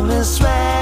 promise red.